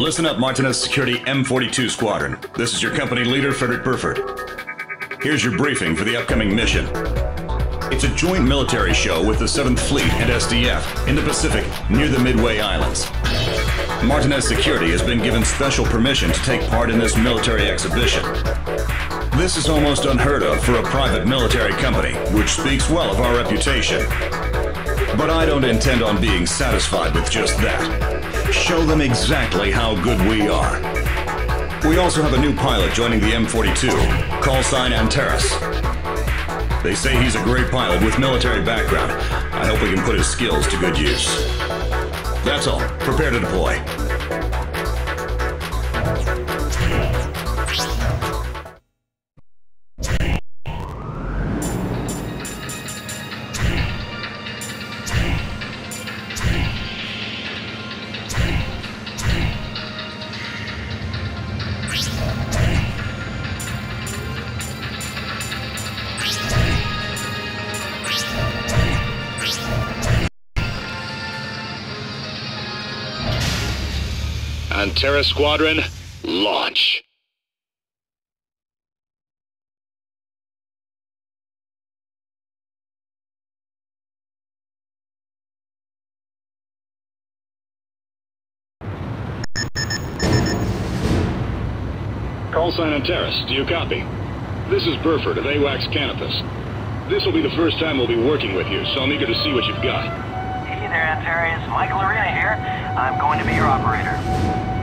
Listen up, Martinez Security M42 Squadron. This is your company leader, Frederick Burford. Here's your briefing for the upcoming mission. It's a joint military show with the 7th Fleet and SDF in the Pacific near the Midway Islands. Martinez Security has been given special permission to take part in this military exhibition. This is almost unheard of for a private military company, which speaks well of our reputation. But I don't intend on being satisfied with just that. Show them exactly how good we are. We also have a new pilot joining the M42, call sign Antares. They say he's a great pilot with military background. I hope we can put his skills to good use. That's all. Prepare to deploy. Antares Squadron, launch. Call sign Antares, do you copy? This is Burford of AWACS Canopus. This will be the first time we'll be working with you, so I'm eager to see what you've got. There, Antares. Michael Arena here. I'm going to be your operator.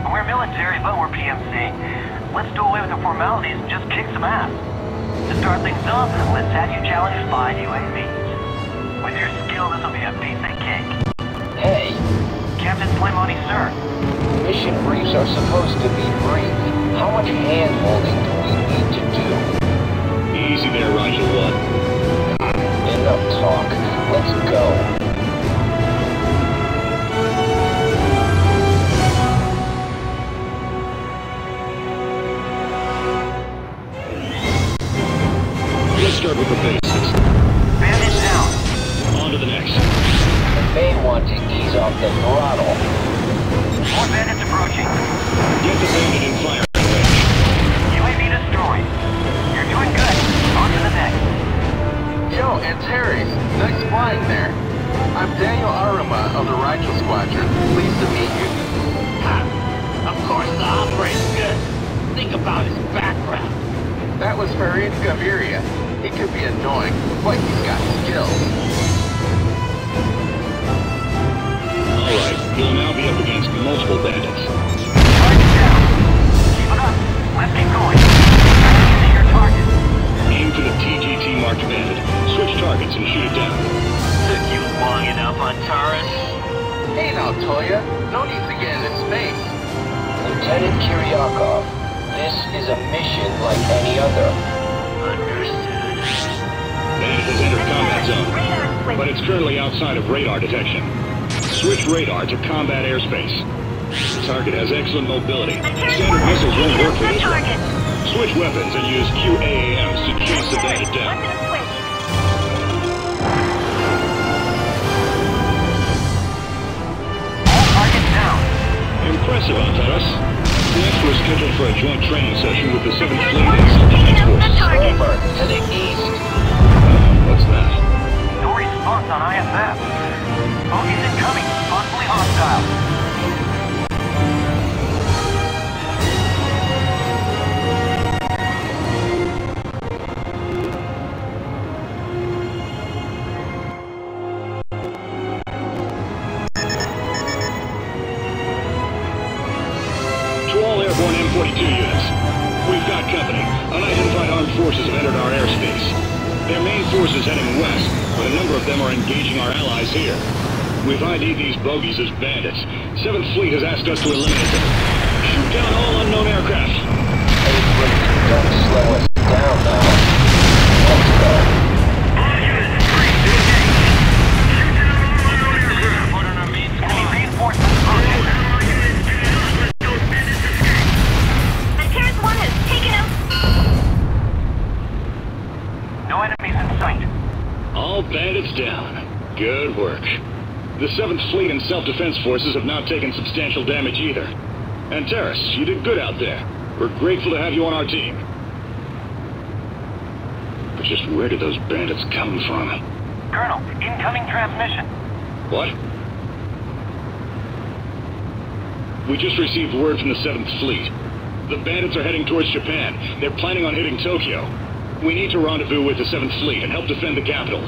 We're military, but we're PMC. Let's do away with the formalities and just kick some ass. To start things off, let's have you challenge five UAVs. With your skill, this will be a piece of cake. Hey, Captain Slimani, sir. mission briefs are supposed to be brief. How much hand-holding do we start with the basics. Bandit down. On to the next. You may want to ease off the throttle. More bandits approaching. Get the bandit in fire. UAV destroyed. You're doing good. On to the next. Yo, Antares, nice flying there. I'm Daniel Aruma of the Rigel Squadron. Pleased to meet you. Of course the hombre's good. Think about his background. That was Farid Gaviria. He could be annoying, but he's got skills. Alright, you'll now be up against multiple bandits. Target down. Keep it up. Let's keep going. Using your target. Aim for the TGT marked bandit. Switch targets and shoot it down. Took you long enough, Antares. Hey now, Toya. No need to get into space. Lieutenant Kiryakov, this is a mission like any other. Has entered combat zone, but it's currently outside of radar detection. Switch radar to combat airspace. The target has excellent mobility. Standard missiles won't work for this one. Switch weapons and use QAAMs to chase the bandit down. Impressive, Antares. Next, we're scheduled for a joint training session with the 7th Fleet and Self-Defense Forces. Airborne M42 units, we've got company. Unidentified armed forces have entered our airspace. Their main force is heading west, but a number of them are engaging our allies here. We've ID'd these bogies as bandits. 7th Fleet has asked us to eliminate them. Shoot down all unknown aircraft. Hey, don't slow us down now. Let's go. Bandits down. Good work. The 7th Fleet and Self-Defense Forces have not taken substantial damage either. Antares, you did good out there. We're grateful to have you on our team. But just where did those bandits come from? Colonel, incoming transmission. What? We just received word from the 7th Fleet. The bandits are heading towards Japan. They're planning on hitting Tokyo. We need to rendezvous with the 7th Fleet and help defend the capital.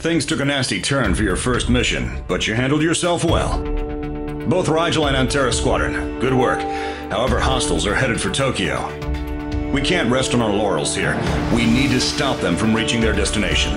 Things took a nasty turn for your first mission, but you handled yourself well. Both Rigel and Antares Squadron, good work. However, hostiles are headed for Tokyo. We can't rest on our laurels here. We need to stop them from reaching their destination.